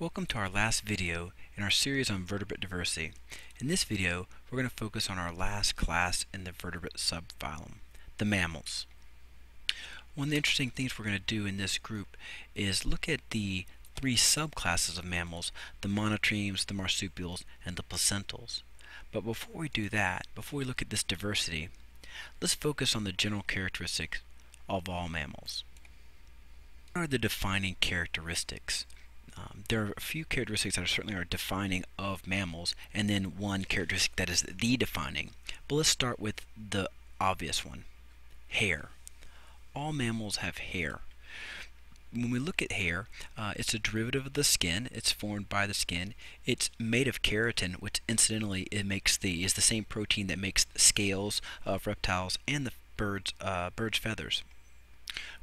Welcome to our last video in our series on vertebrate diversity. In this video, we're going to focus on our last class in the vertebrate subphylum, the mammals. One of the interesting things we're going to do in this group is look at the three subclasses of mammals, the monotremes, the marsupials, and the placentals. But before we do that, before we look at this diversity, let's focus on the general characteristics of all mammals. What are the defining characteristics? Um, there are a few characteristics that are certainly are defining of mammals, and then one characteristic that is the defining. But let's start with the obvious one, hair. All mammals have hair. When we look at hair, uh, it's a derivative of the skin. It's formed by the skin. It's made of keratin, which incidentally it makes the is the same protein that makes scales of reptiles and the birds uh, birds feathers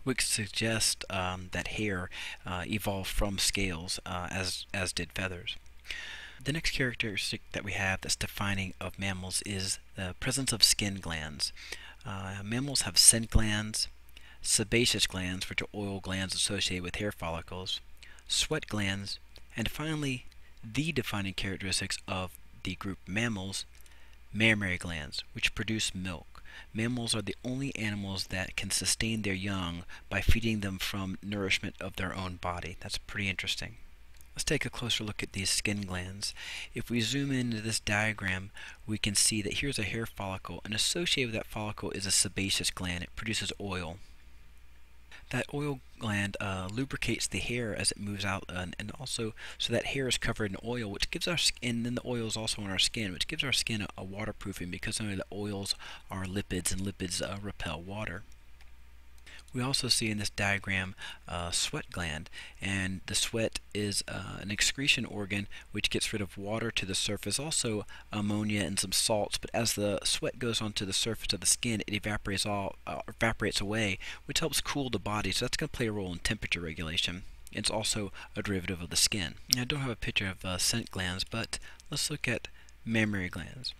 which suggests um, that hair uh, evolved from scales uh, as, as did feathers. The next characteristic that we have that's defining of mammals is the presence of skin glands. Uh, mammals have scent glands, sebaceous glands, which are oil glands associated with hair follicles, sweat glands, and finally, the defining characteristics of the group mammals, mammary glands, which produce milk mammals are the only animals that can sustain their young by feeding them from nourishment of their own body. That's pretty interesting. Let's take a closer look at these skin glands. If we zoom into this diagram, we can see that here's a hair follicle, and associated with that follicle is a sebaceous gland. It produces oil that oil gland uh, lubricates the hair as it moves out uh, and also so that hair is covered in oil which gives our skin and then the oil is also on our skin which gives our skin a, a waterproofing because only the oils are lipids and lipids uh, repel water. We also see in this diagram a sweat gland, and the sweat is uh, an excretion organ which gets rid of water to the surface, also ammonia and some salts. But as the sweat goes onto the surface of the skin, it evaporates all uh, evaporates away, which helps cool the body. So that's going to play a role in temperature regulation. It's also a derivative of the skin. Now, I don't have a picture of uh, scent glands, but let's look at mammary glands.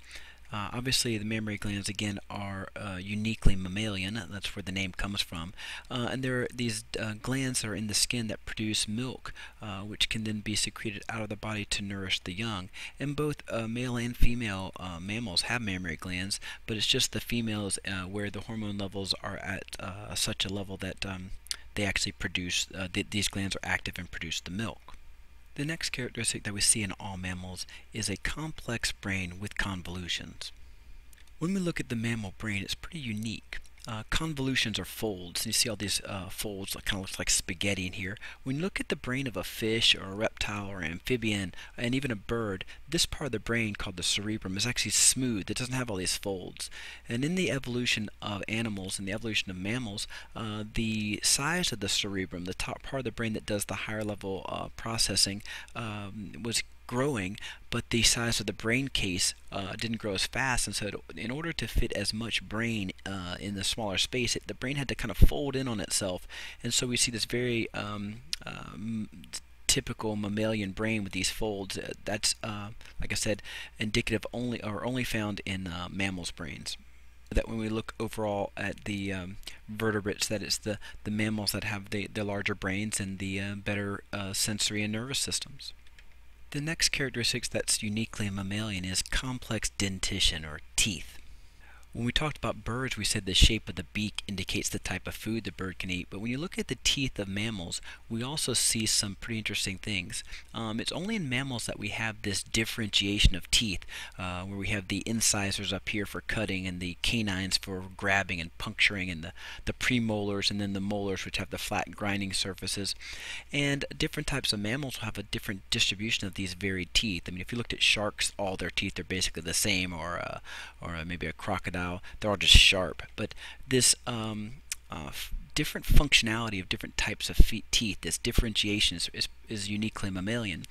Uh, obviously, the mammary glands again are uh, uniquely mammalian. That's where the name comes from. Uh, and there are these uh, glands that are in the skin that produce milk, uh, which can then be secreted out of the body to nourish the young. And both uh, male and female mammals have mammary glands, but it's just the females where the hormone levels are at such a level that um, they actually produce. Th these glands are active and produce the milk. The next characteristic that we see in all mammals is a complex brain with convolutions. When we look at the mammal brain, it's pretty unique. Uh, convolutions are folds. You see all these uh, folds that kind of looks like spaghetti in here. When you look at the brain of a fish or a reptile or an amphibian and even a bird, this part of the brain called the cerebrum is actually smooth. It doesn't have all these folds. And in the evolution of animals and the evolution of mammals, uh, the size of the cerebrum, the top part of the brain that does the higher level uh, processing, um, was growing, but the size of the brain case uh, didn't grow as fast, and so in order to fit as much brain uh, in the smaller space, it, the brain had to kind of fold in on itself, and so we see this very um, um, typical mammalian brain with these folds. Uh, that's, uh, like I said, indicative only or only found in uh, mammals' brains that when we look overall at the um, vertebrates, that it's the, the mammals that have the, the larger brains and the uh, better uh, sensory and nervous systems. The next characteristic that's uniquely mammalian is complex dentition or teeth. When we talked about birds, we said the shape of the beak indicates the type of food the bird can eat. But when you look at the teeth of mammals, we also see some pretty interesting things. Um, it's only in mammals that we have this differentiation of teeth, uh, where we have the incisors up here for cutting and the canines for grabbing and puncturing, and the, the premolars and then the molars, which have the flat grinding surfaces. And different types of mammals will have a different distribution of these varied teeth. I mean, if you looked at sharks, all their teeth are basically the same, or, uh, or maybe a crocodile they're all just sharp. But this um, uh, different functionality of different types of teeth, this differentiation is, is, is, uniquely mammalian.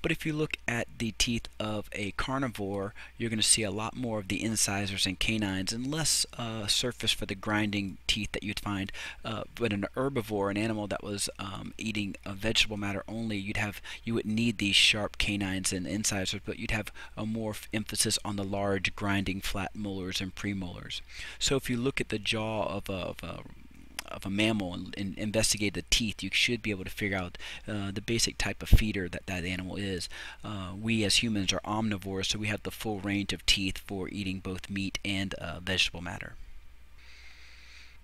But if you look at the teeth of a carnivore, you're going to see a lot more of the incisors and canines and less uh, surface for the grinding teeth that you'd find. Uh, but an herbivore, an animal that was um, eating a vegetable matter only, you'd have you would need these sharp canines and incisors, but you'd have a more emphasis on the large grinding flat molars and premolars. So if you look at the jaw of a, of a of a mammal and, and, investigate the teeth, you should be able to figure out uh, the basic type of feeder that that animal is. Uh, we as humans are omnivores, so we have the full range of teeth for eating both meat and uh, vegetable matter.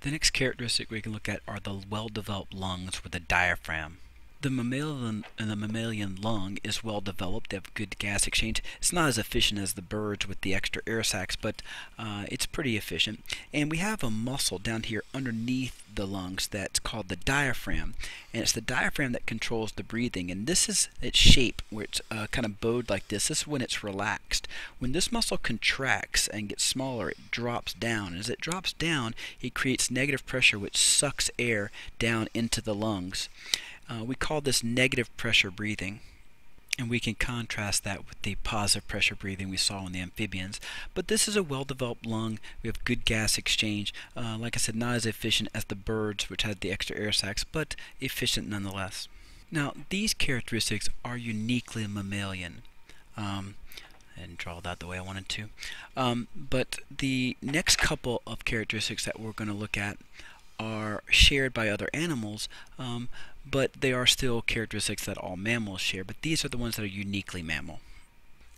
The next characteristic we can look at are the well-developed lungs with a diaphragm. The mammalian, the mammalian lung is well developed. They have good gas exchange. It's not as efficient as the birds with the extra air sacs, but uh, it's pretty efficient. And we have a muscle down here underneath the lungs that's called the diaphragm. And it's the diaphragm that controls the breathing. And this is its shape, where it's uh, kind of bowed like this. This is when it's relaxed. When this muscle contracts and gets smaller, it drops down. And as it drops down, it creates negative pressure, which sucks air down into the lungs. Uh, we call this negative pressure breathing. And we can contrast that with the positive pressure breathing we saw in the amphibians. But this is a well-developed lung. We have good gas exchange. Uh, like I said, not as efficient as the birds, which had the extra air sacs, but efficient nonetheless. Now, these characteristics are uniquely mammalian. Um, and draw that the way I wanted to. Um, but the next couple of characteristics that we're going to look at are shared by other animals, um, but they are still characteristics that all mammals share, but these are the ones that are uniquely mammal.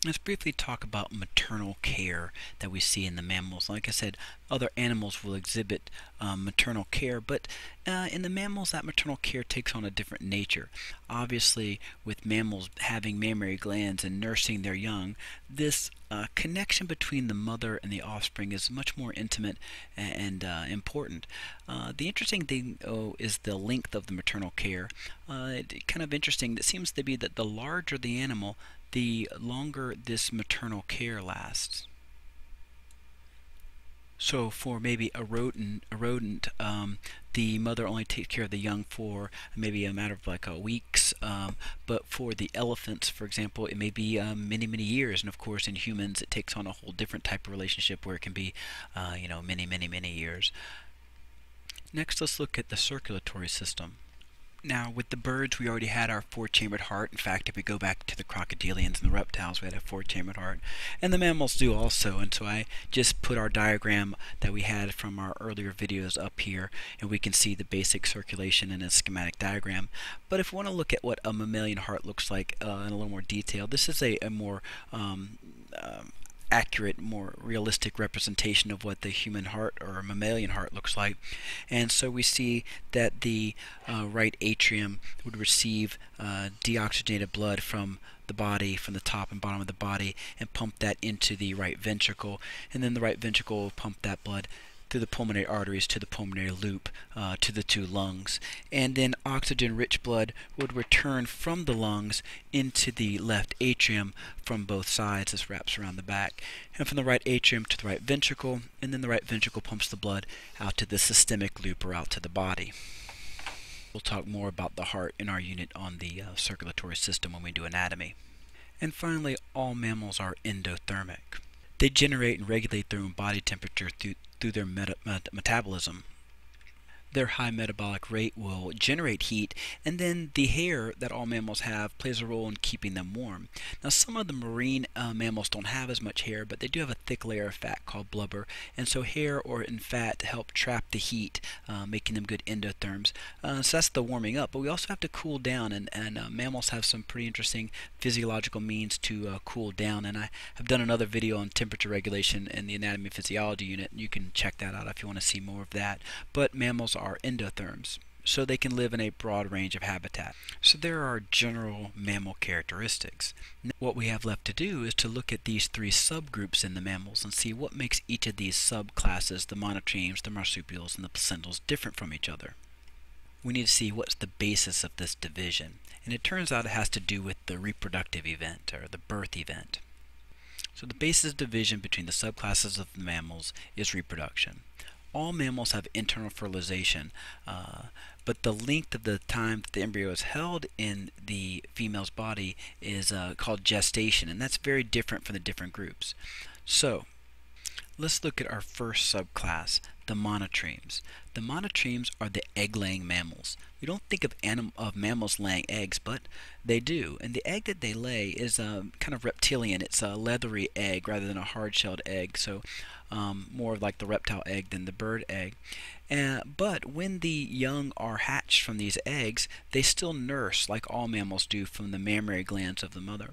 Let's briefly talk about maternal care that we see in the mammals. Like I said, other animals will exhibit um, maternal care, but uh, in the mammals, that maternal care takes on a different nature. Obviously, with mammals having mammary glands and nursing their young, this uh, connection between the mother and the offspring is much more intimate and uh, important. Uh, the interesting thing, though, is the length of the maternal care. Uh, it, kind of interesting. It seems to be that the larger the animal, the longer this maternal care lasts. So for maybe a rodent, a rodent, um, the mother only takes care of the young for maybe a matter of like a weeks. Um, but for the elephants, for example, it may be um, many, many years. And of course, in humans, it takes on a whole different type of relationship where it can be, uh, you know, many, many, many years. Next, let's look at the circulatory system. Now, with the birds, we already had our four-chambered heart. In fact, if we go back to the crocodilians and the reptiles, we had a four-chambered heart. And the mammals do also. And so I just put our diagram that we had from our earlier videos up here, and we can see the basic circulation in a schematic diagram. But if we want to look at what a mammalian heart looks like uh, in a little more detail, this is a, a more um, um, accurate, more realistic representation of what the human heart or mammalian heart looks like. And so we see that the uh, right atrium would receive uh, deoxygenated blood from the body, from the top and bottom of the body, and pump that into the right ventricle. And then the right ventricle will pump that blood through the pulmonary arteries to the pulmonary loop uh, to the two lungs. And then oxygen rich blood would return from the lungs into the left atrium from both sides. This wraps around the back. And from the right atrium to the right ventricle. And then the right ventricle pumps the blood out to the systemic loop or out to the body. We'll talk more about the heart in our unit on the uh, circulatory system when we do anatomy. And finally, all mammals are endothermic. They generate and regulate their own body temperature through, through their meta metabolism their high metabolic rate will generate heat, and then the hair that all mammals have plays a role in keeping them warm. Now, some of the marine uh, mammals don't have as much hair, but they do have a thick layer of fat called blubber, and so hair or in fat help trap the heat, uh, making them good endotherms. Uh, so that's the warming up, but we also have to cool down, and, and uh, mammals have some pretty interesting physiological means to uh, cool down, and I have done another video on temperature regulation in the anatomy and physiology unit. You can check that out if you want to see more of that. But mammals are endotherms, so they can live in a broad range of habitat. So there are general mammal characteristics. What we have left to do is to look at these three subgroups in the mammals and see what makes each of these subclasses, the monotremes, the marsupials, and the placentals, different from each other. We need to see what's the basis of this division, and it turns out it has to do with the reproductive event, or the birth event. So the basis of division between the subclasses of the mammals is reproduction all mammals have internal fertilization, uh, but the length of the time that the embryo is held in the female's body is uh, called gestation, and that's very different for the different groups. So, let's look at our first subclass, the monotremes. The monotremes are the egg-laying mammals. We don't think of, of mammals laying eggs, but they do. And the egg that they lay is um, kind of reptilian. It's a leathery egg rather than a hard-shelled egg. So um, more like the reptile egg than the bird egg. Uh, but when the young are hatched from these eggs, they still nurse like all mammals do from the mammary glands of the mother.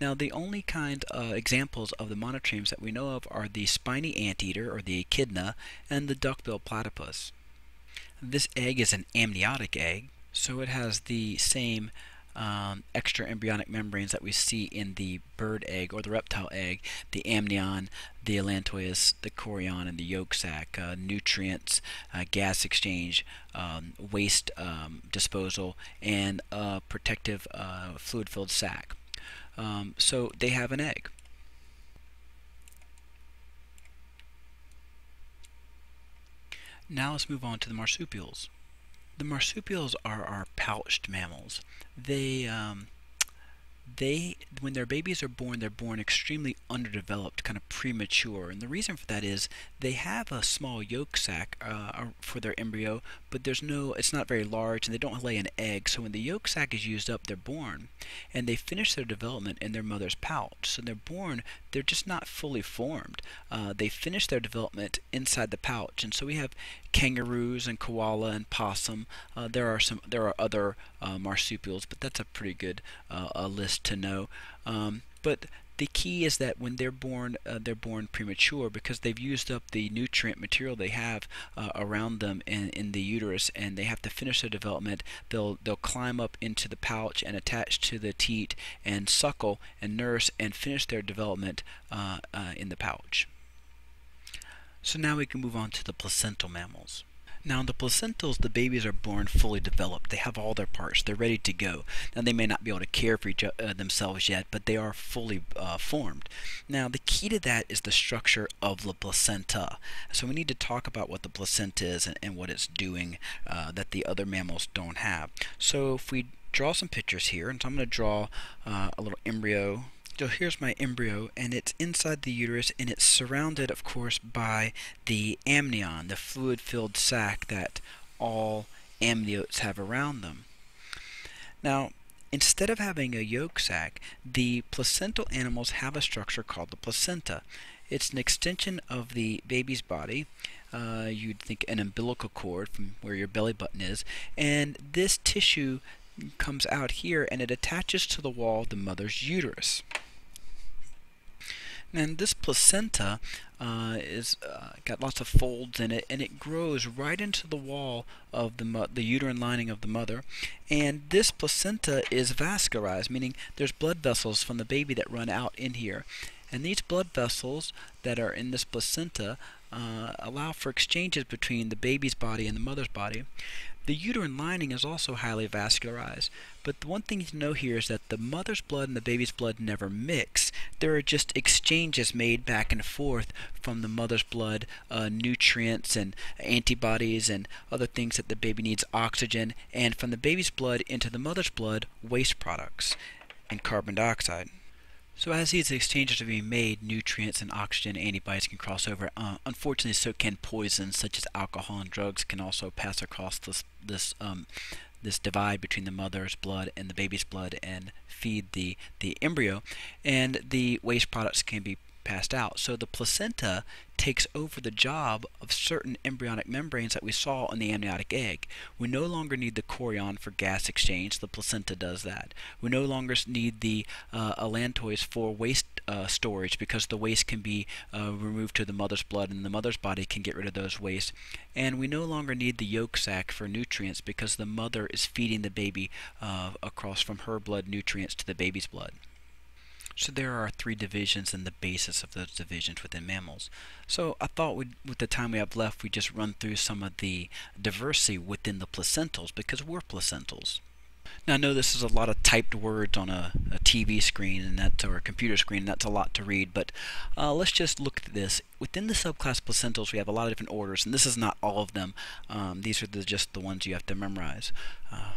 Now, the only kind uh, examples of the monotremes that we know of are the spiny anteater, or the echidna, and the duckbill platypus. This egg is an amniotic egg, so it has the same um, extra embryonic membranes that we see in the bird egg or the reptile egg, the amnion, the allantois, the chorion, and the yolk sac, uh, nutrients, uh, gas exchange, um, waste um, disposal, and a protective uh, fluid-filled sac. Um, so they have an egg. Now let's move on to the marsupials. The marsupials are our pouched mammals. They um, they when their babies are born they're born extremely underdeveloped kind of premature and the reason for that is they have a small yolk sac uh, for their embryo but there's no it's not very large and they don't lay an egg. So when the yolk sac is used up they're born and they finish their development in their mother's pouch. So they're born they're just not fully formed. Uh, they finish their development inside the pouch. And so we have kangaroos and koala and possum. Uh, there are some there are other uh, marsupials but that's a pretty good uh, list to know. Um, but the key is that when they're born, uh, they're born premature because they've used up the nutrient material they have uh, around them in, in the uterus, and they have to finish their development. They'll they'll climb up into the pouch and attach to the teat and suckle and nurse and finish their development uh, uh in the pouch. So now we can move on to the placental mammals. Now, in the placentals, the babies are born fully developed. They have all their parts. They're ready to go. Now, they may not be able to care for each, uh, themselves yet, but they are fully uh, formed. Now, the key to that is the structure of the placenta. So we need to talk about what the placenta is and, and what it's doing uh, that the other mammals don't have. So if we draw some pictures here, and so I'm going to draw uh, a little embryo so here's my embryo and it's inside the uterus and it's surrounded of course by the amnion, the fluid-filled sac that all amniotes have around them. Now instead of having a yolk sac, the placental animals have a structure called the placenta. It's an extension of the baby's body. Uh, you'd think an umbilical cord from where your belly button is. And this tissue comes out here and it attaches to the wall of the mother's uterus. And this placenta uh, is uh, got lots of folds in it, and it grows right into the wall of the the uterine lining of the mother. And this placenta is vascularized, meaning there's blood vessels from the baby that run out in here. And these blood vessels that are in this placenta uh, allow for exchanges between the baby's body and the mother's body. The uterine lining is also highly vascularized, but the one thing to know here is that the mother's blood and the baby's blood never mix. There are just exchanges made back and forth from the mother's blood, uh, nutrients and antibodies and other things that the baby needs, oxygen, and from the baby's blood into the mother's blood, waste products and carbon dioxide. So as these exchanges are being made, nutrients and oxygen antibodies can cross over. Uh, unfortunately, so can poisons such as alcohol and drugs can also pass across this this um, this divide between the mother's blood and the baby's blood and feed the the embryo, and the waste products can be passed out. So the placenta takes over the job of certain embryonic membranes that we saw in the amniotic egg. We no longer need the chorion for gas exchange. The placenta does that. We no longer need the uh, allantois for waste uh, storage because the waste can be uh, removed to the mother's blood and the mother's body can get rid of those waste. And we no longer need the yolk sac for nutrients because the mother is feeding the baby uh, across from her blood nutrients to the baby's blood. So there are three divisions and the basis of those divisions within mammals. So I thought with the time we have left, we'd just run through some of the diversity within the placentals because we're placentals. Now I know this is a lot of typed words on a, a TV screen and that or a computer screen, and that's a lot to read, but uh, let's just look at this. Within the subclass placentals, we have a lot of different orders, and this is not all of them. Um, these are the, just the ones you have to memorize. Uh,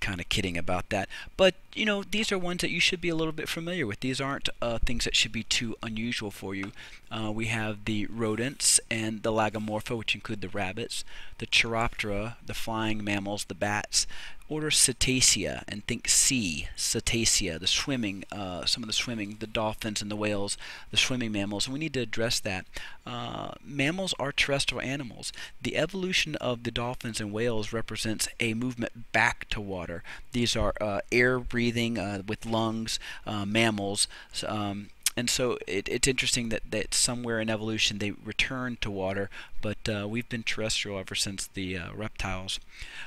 kind of kidding about that. But, you know, these are ones that you should be a little bit familiar with. These aren't uh, things that should be too unusual for you. Uh, we have the rodents and the lagomorpha, which include the rabbits, the chiroptera, the flying mammals, the bats. Order Cetacea and think sea, Cetacea, the swimming, uh, some of the swimming, the dolphins and the whales, the swimming mammals, and we need to address that. Uh, mammals are terrestrial animals. The evolution of the dolphins and whales represents a movement back to water. These are uh, air breathing uh, with lungs uh, mammals. Um, and so it, it's interesting that, that somewhere in evolution they return to water, but uh, we've been terrestrial ever since the uh, reptiles.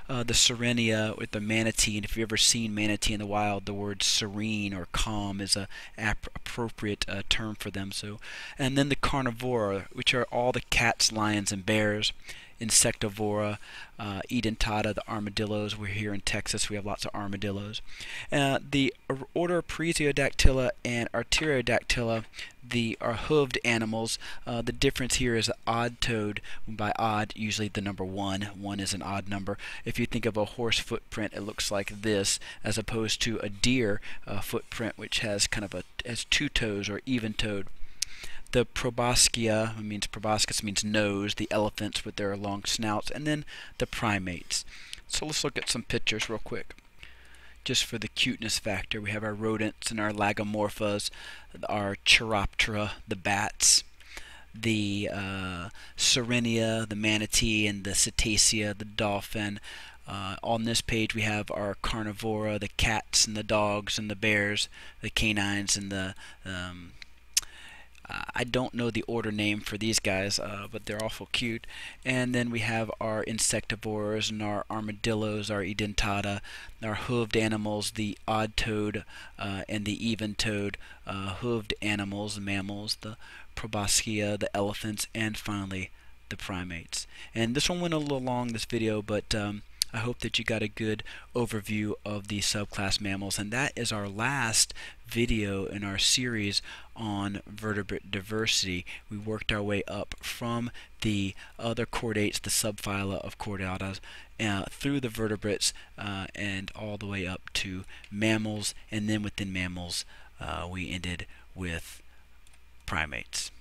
Uh, the Sirenia with the manatee, and if you've ever seen manatee in the wild, the word serene or calm is a appropriate uh, term for them. So, and then the carnivora, which are all the cats, lions, and bears. Insectivora, uh, edentata, the armadillos. We're here in Texas. We have lots of armadillos. Uh, the order Perissodactyla and Artiodactyla, the are hooved animals. Uh, the difference here is odd-toed. By odd, usually the number one. One is an odd number. If you think of a horse footprint, it looks like this, as opposed to a deer uh, footprint, which has kind of a has two toes or even-toed the proboscia means proboscis means nose, the elephants with their long snouts, and then the primates. So let's look at some pictures real quick. Just for the cuteness factor, we have our rodents and our lagomorphas, our chiroptera, the bats, the uh, sirenia, the manatee, and the cetacea, the dolphin. Uh, on this page we have our carnivora, the cats and the dogs and the bears, the canines and the um, I don't know the order name for these guys, uh, but they're awful cute. And then we have our insectivores and our armadillos, our edentata, our hooved animals, the odd-toed uh, and the even-toed uh, hooved animals, the mammals, the proboscia, the elephants, and finally the primates. And this one went a little long, this video, but um, I hope that you got a good overview of the subclass mammals and that is our last video in our series on vertebrate diversity. We worked our way up from the other chordates, the subphyla of chordata, uh, through the vertebrates uh, and all the way up to mammals and then within mammals uh, we ended with primates.